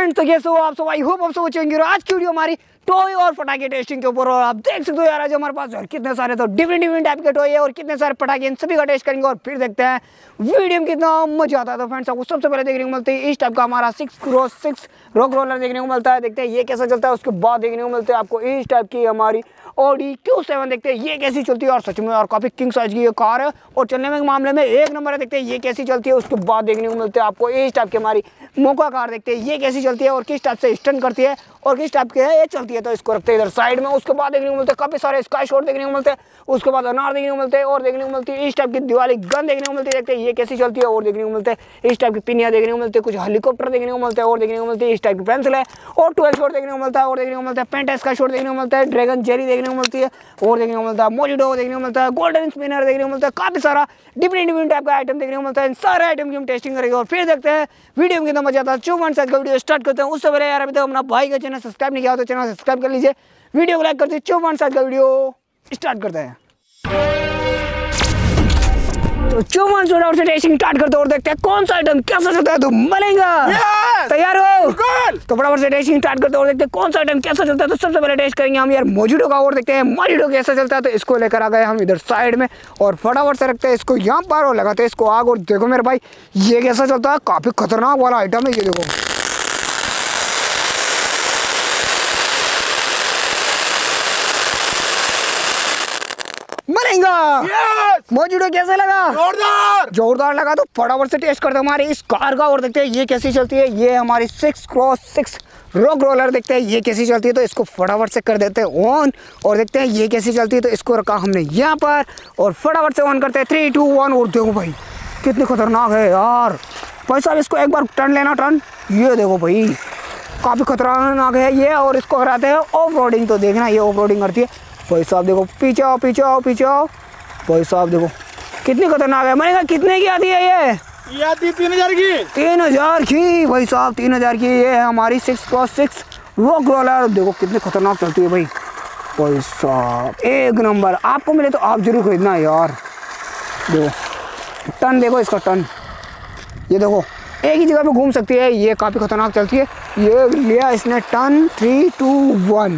Friends तो कैसे हो आप सब आई होप आप सब अच्छे होंगे आज की वीडियो हमारी टॉय और पटाखे टेस्टिंग के ऊपर और आप देख सकते हो यार आज हमारे पास और कितने सारे तो डिफरेंट डिफरेंट टाइप के टॉय है और कितने सारे पटाखे, इन सभी का टेस्ट करेंगे और फिर देखते हैं। वीडियो में कितना मज़ा आता है। तो फ्रेंड्स आपको सबसे पहले देखने को मिलते हैं, इस टाइप का हमारा six cross six rock roller देखने को मिलता है। देखते हैं ये कैसा चलता है, उसके बाद देखने को मिलते हैं आपको इस टाइप की हमारी ऑडी क्यू सेवन देखते हैं ये कैसी चलती है और सच में और काफ़ी किंग साइज़ की कार है। और चलने में मामले में एक नंबर है, देखते हैं ये कैसी चलती है, उसके बाद देखने को मिलते हैं आपको इस टाइप की हमारी मोका कार देखते हैं ये कैसी चलती है और किस टाइप से स्टन करती है और किस टाइप की है, ये चलती है। तो इसको रखते हैं इधर साइड में उसके बाद देखने को मिलते हैं काफ़ी सारे स्काई शॉट देखने को मिलते हैं उसके बाद अनार देखने को मिलते हैं और देखने को मिलती है इस टाइप की दिवाली गन देखने को मिलती है देखते हैं ये कैसी चलती है और देखने को मिलते हैं इस टाइप की पिनिया देखने को मिलते हैं कुछ हेलीकॉप्टर देखने को मिलते हैं और देखने को मिलती है इस टाइप की पेंसिल है और ट्वेल्व शॉट देखने को मिलता है और देखने को मिलता है पेंटेस का शॉट देखने को मिलता है ड्रैगन जेरी देखने को मिलती है और देखने को मिलता है मोजिडो देखने को मिलता है गोल्डन स्पिनर देखने को मिलता है काफ़ी सारा डिफरेंट डिफरेंट टाइप का आइटम देखने को मिलता है सारे आइटम की हम टेस्टिंग करेंगे और फिर देखते हैं वीडियो में कितना मज़ा आता है चौवन साल का वीडियो स्टार्ट करते हैं उससे पहले यार अभी तक अपना भाई का चैनल सब्सक्राइब नहीं किया तो चैनल सब्सक्राइब कर लीजिए। वीडियो को लाइक करते चौवन साल का वीडियो स्टार्ट करते हैं। तो चौवन से टेस्टिंग स्टार्ट करते और देखते हैं कौन सा आइटम कैसा चलता है। तो मलेगा। तैयार हो? तो फटाफट से टेस्टिंग स्टार्ट करते और देखते हैं कौन सा आइटम कैसा चलता है। तो सबसे पहले टेस्ट करेंगे हम यार मोजिडो का और देखते हैं मोजिडो कैसा चलता है। तो इसको लेकर आ गए हम इधर साइड में और फटाफट से रखते हैं इसको यहाँ पर और लगाते हैं इसको आग। और देखो मेरे भाई ये कैसा चलता है। काफ़ी खतरनाक वाला आइटम है ये देखो। मरेगा। मोजिडो कैसा लगा? जोरदार! जोरदार लगा तो फटाफट से टेस्ट करते हमारे इस कार का और देखते हैं ये कैसी चलती है। ये हमारी six cross six rock roller देखते हैं ये कैसी चलती है तो इसको फटाफट से कर देते हैं ऑन और देखते हैं ये कैसी चलती है तो इसको रखा हमने यहाँ पर और फटाफट से ऑन करते हैं। थ्री टू वन और देखो भाई कितनी खतरनाक है यार। भाई साहब इसको एक बार टर्न लेना टर्न ये देखो भाई काफ़ी खतरनाक है ये और इसको कराते हैं। ऑफ़ रोडिंग तो देखना ये ऑफ़ रोडिंग करती है। भाई साहब देखो पीछे आओ पीछे आओ पीछे आओ। भाई साहब देखो कितनी खतरनाक है। मैंने कहा कितने की आती है ये? ये आती है तीन हज़ार की। तीन हज़ार की भाई साहब तीन हज़ार की ये है हमारी six cross six rock roller देखो कितनी खतरनाक चलती है भाई। भाई साहब एक नंबर। आपको मिले तो आप ज़रूर खरीदना यार। देखो टन देखो इसका टन। ये देखो एक ही जगह पे घूम सकती है। ये काफ़ी खतरनाक चलती है। ये लिया इसने टन थ्री टू वन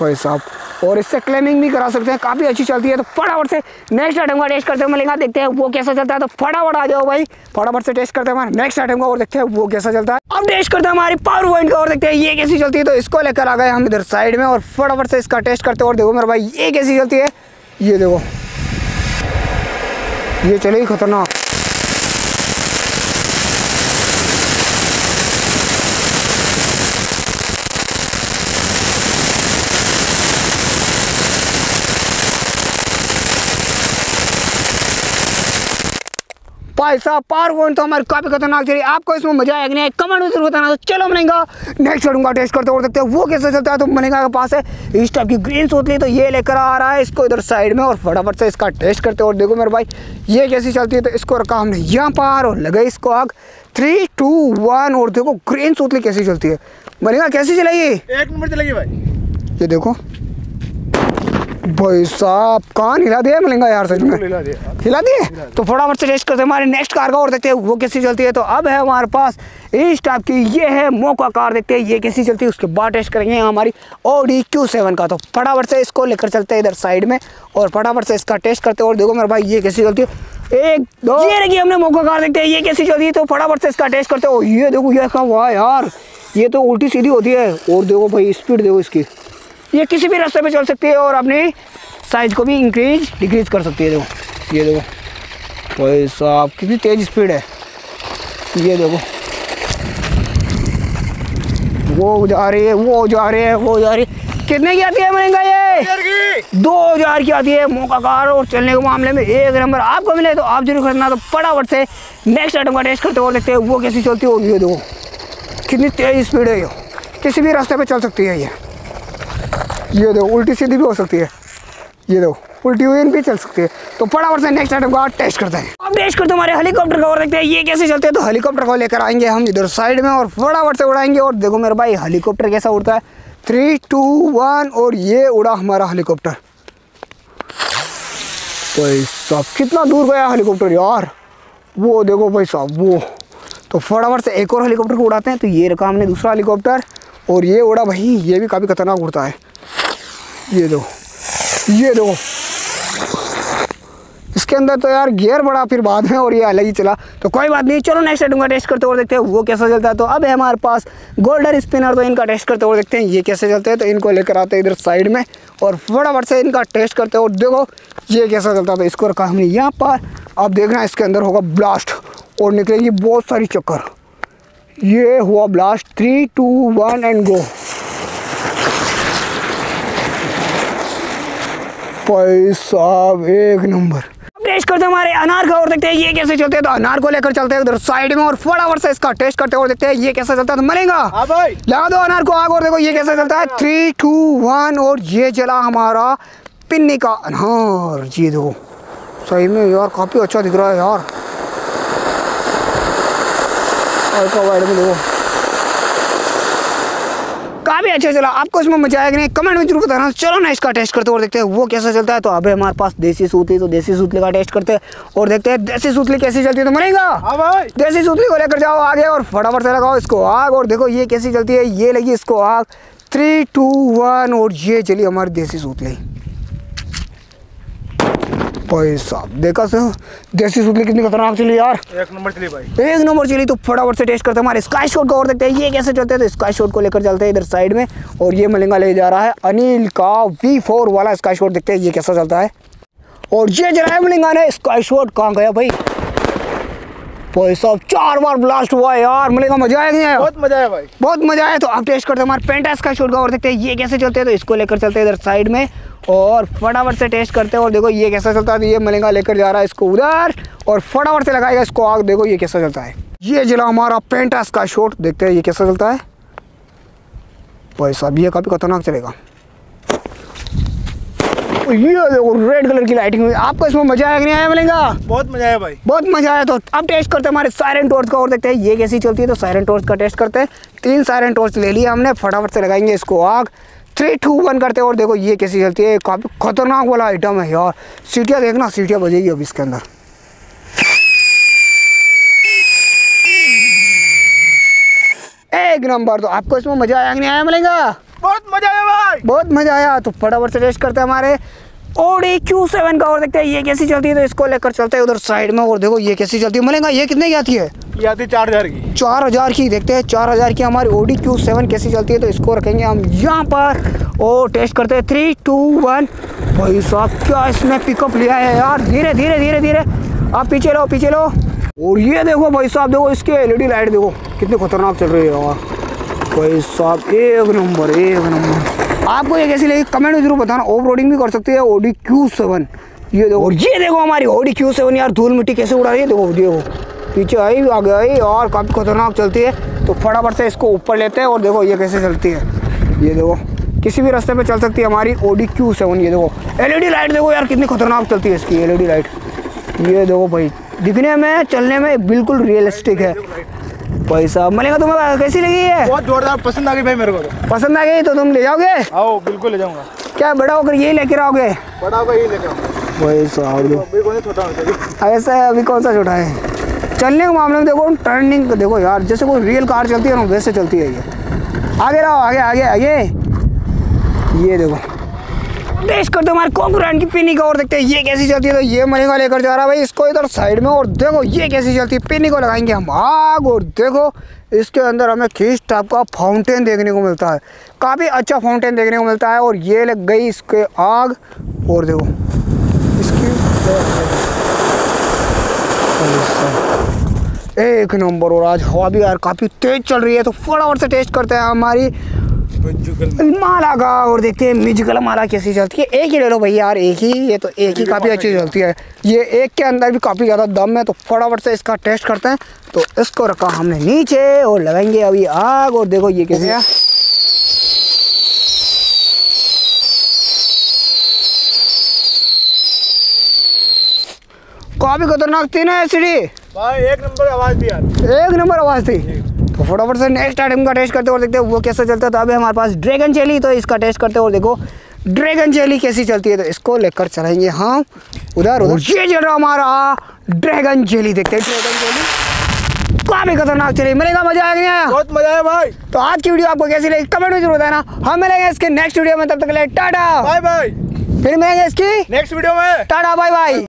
भाई साहब और इससे क्लेमिंग भी करा सकते हैं। काफ़ी अच्छी चलती है। तो फटाफट से नेक्स्ट आइटम का टेस्ट करते हैं। मिलेगा, देखते हैं वो कैसा चलता है। तो फटाफट आ जाओ भाई। फटाफट से टेस्ट करते हैं हमारे। नेक्स्ट आइटम का और देखते हैं वो कैसा चलता है। अब टेस्ट करते हैं हमारी पावर पॉइंट का और देखते हैं ये कैसी चलती है। तो इसको लेकर आ गए हम इधर साइड में और फटाफट से इसका टेस्ट करते हैं। और देखो मेरे भाई, ये कैसी चलती है। ये देखो। ये चलेगी खतरनाक। भाई साहब पार पॉइंट तो हमारी काफ़ी खतरनाक चली आपको इसमें मज़ा आया नहीं? कमेंट में ज़रूर बताना। तो चलो मनेगा। नेक्स्ट का टेस्ट करते और देखते हैं वो कैसे चलता है। तो मनेगा के पास है इस टाइप की ग्रीन सोतली तो ये लेकर आ रहा है इसको इधर साइड में और फटाफट से इसका टेस्ट करते और देखो मेरे भाई ये कैसी चलती है? तो इसको रखा हमने यहाँ पार और लगे इसको आग। थ्री टू वन और देखो ग्रीन सोतली कैसी चलती है। बनेगा कैसी चलेगी एक नंबर चलेगी भाई। ये देखो। भाई साहब कान हिला दिया मिलेगा यार सच में? हिला। दिए? तो फटाफट से टेस्ट करते हैं हमारे नेक्स्ट कार का और देखते हैं वो कैसी चलती है। तो अब है हमारे पास इस टाइप की ये है मोका कार देखते हैं ये कैसी चलती है उसके बाद टेस्ट करेंगे हमारी ओडी क्यू सेवन का। तो फटाफट से इसको लेकर चलते हैं इधर साइड में और फटाफट से इसका टेस्ट करते हैं और देखो मेरे भाई ये कैसी चलती है। एक दो ये रखी हमने मोका कार देखते हैं ये कैसी चलती है। तो फटाफट से इसका टेस्ट करते हो। ये देखो ये कहा वाह यार ये तो उल्टी सीधी होती है। और देखो भाई स्पीड देखो इसकी। ये किसी भी रास्ते पे चल सकती है और अपनी साइज़ को भी इंक्रीज डिक्रीज कर सकती है देखो। ये देखो। भाई साहब कितनी तेज स्पीड है। ये देखो। वो जा रही है वो जा रही है वो जा रही है। कितने की आती है महँगा ये? दो हज़ार की आती है मौका कार और चलने के मामले में एक नंबर। आपको मिले तो आप ज़रूर खरीदना। तो फटाफट से नेक्स्ट आइटम का टेस्ट करते हो देखते हैं वो कैसी चलती हो ये देखो। कितनी तेज स्पीड है ये। किसी भी रास्ते पे चल सकती है ये। ये देखो, उल्टी सीधी भी हो सकती है। ये देखो, उल्टी हुई भी चल सकती है। तो फटाफट से नेक्स्ट आइटम का टेस्ट करते हैं। अब टेस्ट करते हमारे हेलीकॉप्टर का और देखते हैं, ये कैसे चलते हैं। तो हेलीकॉप्टर को लेकर आएँगे हम इधर साइड में और फटाफट से उड़ाएँगे। और देखो मेरे भाई हेलीकॉप्टर कैसा उड़ता है। थ्री टू वन और ये उड़ा हमारा हेलीकॉप्टर भाई साहब, कितना दूर गया हेलीकॉप्टर यार। वो देखो भाई साहब, वो। तो फटाफट से एक और हेलीकॉप्टर को उड़ाते हैं। तो ये रखा हमने दूसरा हेलीकॉप्टर और ये उड़ा भाई, ये भी काफ़ी खतरनाक उड़ता है। ये दो ये दो इसके अंदर तो यार गियर बड़ा, फिर बाद में और ये अलग ही चला। तो कोई बात नहीं, चलो नेक्स्ट आइटम का टेस्ट करते और देखते हैं, वो कैसा चलता है। तो अब है हमारे पास गोल्डन स्पिनर तो इनका टेस्ट करते और देखते हैं, ये कैसे चलते हैं। तो इनको लेकर आते हैं इधर साइड में, और फटाफट से इनका टेस्ट करते हैं। और देखो, ये कैसा चलता है। तो इसको रखा हमने यहाँ पर अब देखना, इसके अंदर होगा ब्लास्ट और निकलेगी बहुत सारी चक्कर। ये हुआ blast three two one and go भाई साहब एक नंबर। टेस्ट करते हैं हमारे अनार का और देखते हैं ये कैसे चलते हैं। तो अनार को लेकर चलते हैं उधर साइड में और फटाफट से इसका टेस्ट करते हैं और देखते हैं ये कैसे चलता है। तो मरेगा हाँ भाई। लगा दो अनार को आग और देखो ये कैसे चलता है। थ्री टू वन और ये चला हमारा पिन्नी का अनार। जी दो। सही में यार काफ़ी अच्छा दिख रहा है यार। हल्का वाइड में देखो काफ़ी अच्छा चला। आपको इसमें मज़ा आएगा नहीं? कमेंट में ज़रूर बताना। चलो ना इसका टेस्ट करते हैं और देखते हैं वो कैसा चलता है। तो अभी हमारे पास देसी सूतली तो देसी सूतली का टेस्ट करते हैं और देखते हैं देसी सूतली कैसी चलती है। तो मरेगा हाँ देसी सूतली को लेकर जाओ आगे और फटाफट से लगाओ इसको आग और देखो ये कैसी चलती है। ये लगी इसको आग। थ्री टू वन और ये चली हमारी देसी सूतली भाई साहब देखा सर देसी सुतली कितनी खतरनाक चली यार। एक नंबर चली भाई। एक नंबर चली तो फटाफट से टेस्ट करते हैं। हमारे स्काई शॉट को और देखते हैं ये कैसे चलते हैं? तो स्काई शॉट को लेकर चलते हैं इधर साइड में और ये मलिंगा ले जा रहा है अनिल का वी फोर वाला स्काई शॉट देखते हैं ये कैसा चलता है। और ये जरा है मलिंगा ने स्काई शॉट कहाँ गया भाई? भाई साहब चार बार ब्लास्ट हुआ है यार। मलिंगा मज़ा आया नहीं आया? बहुत मज़ा आया भाई। बहुत मज़ा आया। तो आप टेस्ट करते हैं हमारे पेंटास का शूट का और देखते हैं ये कैसे चलते हैं। तो इसको लेकर चलते हैं इधर साइड में और फटाफट से टेस्ट करते हैं। और देखो ये कैसा चलता है ये मलिंगा लेकर जा रहा है इसको उधर और फटाफट से लगाएगा इसको आग। देखो ये कैसा चलता है। ये जिला हमारा पेंटास का शॉट देखते हैं ये कैसा चलता है। भाई साहब ये काफ़ी खतरनाक चलेगा। ये देखो रेड कलर की लाइटिंग हुई। आपको इसमें मज़ा आया नहीं आया मिलेगा? बहुत मज़ा आया भाई। बहुत मज़ा आया। तो अब टेस्ट करते हैं हमारे सायरन टॉर्च का और देखते हैं ये कैसी चलती है। तो सायरन टॉर्च का टेस्ट करते हैं। तीन सायरन टॉर्च ले लिया हमने फटाफट से लगाएँगे इसको आग। थ्री टू वन करते हैं और देखो ये कैसी चलती है। काफ़ी खतरनाक वाला आइटम है यार। सीटियाँ देखना सीटियाँ बजेगी अब इसके अंदर। एक नंबर तो आपको इसमें मज़ा आया नहीं आया मिलेगा? बहुत मज़ा आया भाई। बहुत मज़ा आया। तो फटाफट से टेस्ट करते हैं हमारे। ओडी क्यू सेवन का और देखते हैं ये कैसी चलती है? तो इसको लेकर चलते हैं उधर साइड में। और देखो ये कैसी चलती है। मिलेगा ये कितने की आती है? ये आती है चार हज़ार की। चार हज़ार की देखते हैं चार हज़ार की हमारी ओडी क्यू सेवन कैसी चलती है। तो इसको रखेंगे हम यहाँ पर। और टेस्ट करते हैं। थ्री टू वन भाई साहब क्या इसमें पिकअप लिया है यार। धीरे धीरे धीरे धीरे। आप पीछे लो पीछे लो और ये देखो भाई साहब देखो इसके एलईडी लाइट देखो कितनी खतरनाक चल रही है यार भाई साहब, एक नंबर एक नंबर। आपको ये कैसी लगी? कमेंट में ज़रूर बताना। ऑफ़ रोडिंग भी कर सकते हैं ओडी क्यू सेवन ये देखो, और ये देखो हमारी ओडी क्यू सेवन यार, धूल मिट्टी कैसे उड़ा रही है? देखो देखो। पीछे आई, आगे आई, और काफ़ी खतरनाक चलती है। तो फटाफट से इसको ऊपर लेते हैं, और देखो ये कैसे चलती है। ये देखो, किसी भी रास्ते पे चल सकती है हमारी ओडी क्यू सेवन ये देखो एलईडी लाइट देखो यार, कितनी खतरनाक चलती है इसकी एलईडी लाइट ये देखो भाई, दिखने में, चलने में बिल्कुल रियलिस्टिक है। भाई साहब मलेगा तुम्हें कैसी लगी है? बहुत जोरदार पसंद आ गई भाई मेरे को तो। पसंद आ गई तो तुम ले जाओगे? आओ बिल्कुल ले जाऊँगा। क्या बड़ा होकर यही लेकर आओगे बड़ा होगा यही लेके आऊँगा। भाई साहब अभी कौन सा छोटा ऐसा है अभी कौन सा छोटा है? चलने के मामले में देखो टर्निंग देखो यार जैसे कोई रियल कार चलती है ना वैसे चलती है ये। आगे रहो आगे आगे आगे। ये देखो। टेस्ट करते हमारे कॉन्कुरेंट की पिनी का और देखते हैं, ये कैसी चलती है तो ये मलेगा लेकर जा रहा है भाई, इसको इधर साइड में और देखो, ये कैसी चलती है पिनी को लगाएँगे हम, आग, और देखो, इसके अंदर हमें खींच टाइप का फाउंटेन देखने को मिलता है, काफ़ी अच्छा फाउंटेन देखने को मिलता है, और ये लग गई इसके आग, और देखो, इसकी एक नंबर, और आज हवा भी यार काफ़ी तेज चल रही है तो फटाफट से टेस्ट करते हैं हमारी माला का और देखते हैं म्यूजिकल माला कैसी चलती है। एक ही ले लो भैया यार एक ही ये तो एक ही काफ़ी अच्छी चलती है। ये एक के अंदर भी काफ़ी ज़्यादा दम है तो फटाफट से इसका टेस्ट करते हैं। तो इसको रखा हमने नीचे और लगाएँगे अभी आग और देखो ये कैसे है। काफ़ी खतरनाक थी ना एसिडी। भाई एक नंबर आवाज़ दी यार एक नंबर आवाज़ थी। तो फटाफट से नेक्स्ट आइटम का टेस्ट करते और देखते हैं वो कैसा चलता है। तो अभी हमारे पास ड्रैगन चेली तो इसका टेस्ट करते और देखो ड्रैगन चेली कैसी चलती है। तो इसको लेकर चलाएँगे हम। उधर उधर। ये चल रहा हमारा ड्रैगन जेली देखते हैं। ड्रैगन जेली काफ़ी खतरनाक चली मिलेगा मज़ा आया नहीं आया? बहुत मज़ा आया भाई। तो आज की वीडियो आपको कैसी लगी कमेंट में ज़रूर बताना। हम मिलेंगे इसके नेक्स्ट वीडियो में तब तक के लिए टाटा। बाय बाय फिर मिलेंगे इसकी नेक्स्ट वीडियो में। Tata bye bye